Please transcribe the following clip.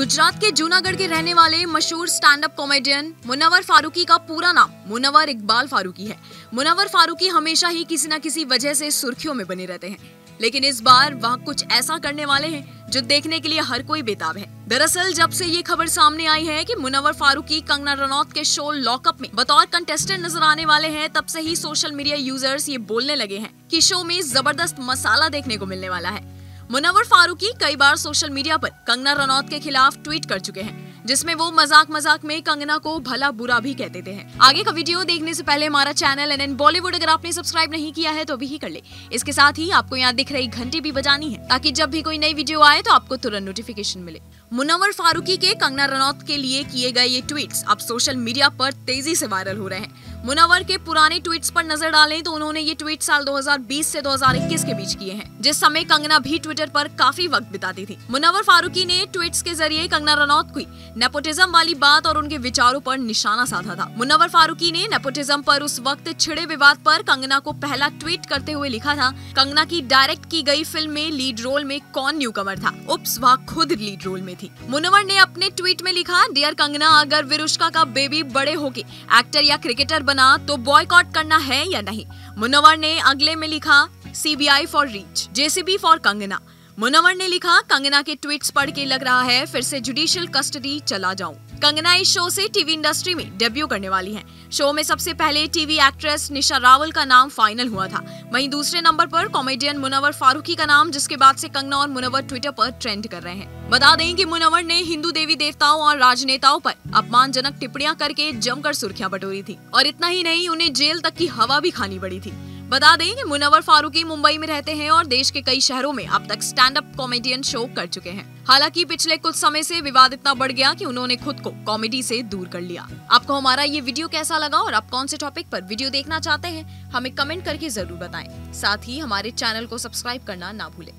गुजरात के जूनागढ़ के रहने वाले मशहूर stand up comedian Munawar Faruqui का पूरा नाम मुनवर इकबाल फारूकी है। मुनवर फारूकी हमेशा ही किसी न किसी वजह से सुर्खियों में बने रहते हैं। लेकिन इस बार वह कुछ ऐसा करने वाले हैं जो देखने के लिए हर कोई बेताब है। दरअसल जब से ये खबर सामने आई है कि मुनवर फारूकी कंगना रनौत के शो लॉकअप में बतौर कंटेस्टेंट नज़र आने वाले हैं, तब से ही सोशल मीडिया यूज़र्स ये बोलने लगे हैं कि शो में ज़बरदस्त मसाला देखने को मिलने वाला है। मुनवर फारूकी कई बार सोशल मीडिया पर कंगना रनौत के खिलाफ ट्वीट कर चुके हैं, जिसमें वो मज़ाक मज़ाक में कंगना को भला बुरा भी कह देते हैं। आगे का वीडियो देखने से पहले हमारा चैनल एन एन बॉलीवुड, अगर आपने सब्सक्राइब नहीं किया है तो अभी ही कर ले। इसके साथ ही आपको यहाँ दिख रही घंटी भी बजानी है, ताकि जब भी कोई नई वीडियो आए तो आपको तुरंत नोटिफिकेशन मिले। मुनवर फारूकी के कंगना रनौत के लिए किए गए ये ट्वीट अब सोशल मीडिया पर तेज़ी से वायरल हो रहे हैं। मुनवर के पुराने ट्वीट्स पर नज़र डालें तो उन्होंने ये ट्वीट साल 2020 से 2021 के बीच किए हैं, जिस समय कंगना भी ट्विटर पर काफ़ी वक्त बिताती थी। मुनवर फारूकी ने ट्वीट्स के ज़रिए कंगना रनौत को नेपोटिज्म वाली बात और उनके विचारों पर निशाना साधा था। मुनवर फारूकी ने नेपोटिज्म पर उस वक्त छिड़े विवाद पर कंगना को पहला ट्वीट करते हुए लिखा था, कंगना की डायरेक्ट की गई फ़िल्म में लीड रोल में कौन न्यू कमर था? उप्स, वह खुद लीड रोल में थी। मुनवर ने अपने ट्वीट में लिखा, डियर कंगना, अगर विरुष्का का बेबी बड़े होके एक्टर या क्रिकेटर बना तो बॉयकॉट करना है या नहीं? मुनवर ने अगले में लिखा CBI for reach JCB for Kangana. Munawar ने लिखा, कंगना के ट्वीट्स पढ़ के लग रहा है, फिर से जुडिशियल कस्टडी चला जाऊँ। कंगना इस शो से टीवी इंडस्ट्री में डेब्यू करने वाली हैं। शो में सबसे पहले टीवी एक्ट्रेस निशा रावल का नाम फाइनल हुआ था। वहीं दूसरे नंबर पर कॉमेडियन मुनवर फारूकी का नाम, जिसके बाद से कंगना और मुनवर ट्विटर पर ट्रेंड कर रहे हैं। बता दें कि मुनवर ने हिंदू देवी देवताओं और राजनेताओं पर अपमानजनक टिप्पणियाँ करके जमकर सुर्खियाँ बटोरी थी। और इतना ही नहीं, उन्हें जेल तक की हवा भी खानी पड़ी थी। बता दें कि मुनवर फारूकी मुंबई में रहते हैं और देश के कई शहरों में अब तक स्टैंड अप कॉमेडियन शो कर चुके हैं। हालाँकि पिछले कुछ समय से विवाद इतना बढ़ गया कि उन्होंने खुद को कॉमेडी से दूर कर लिया। आपको हमारा ये वीडियो कैसा लगा और आप कौन से टॉपिक पर वीडियो देखना चाहते हैं, हमें कमेंट करके ज़रूर बताएँ। साथ ही हमारे चैनल को सब्सक्राइब करना ना भूलें।